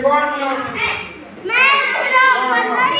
Buongiorno! Maestro, guardare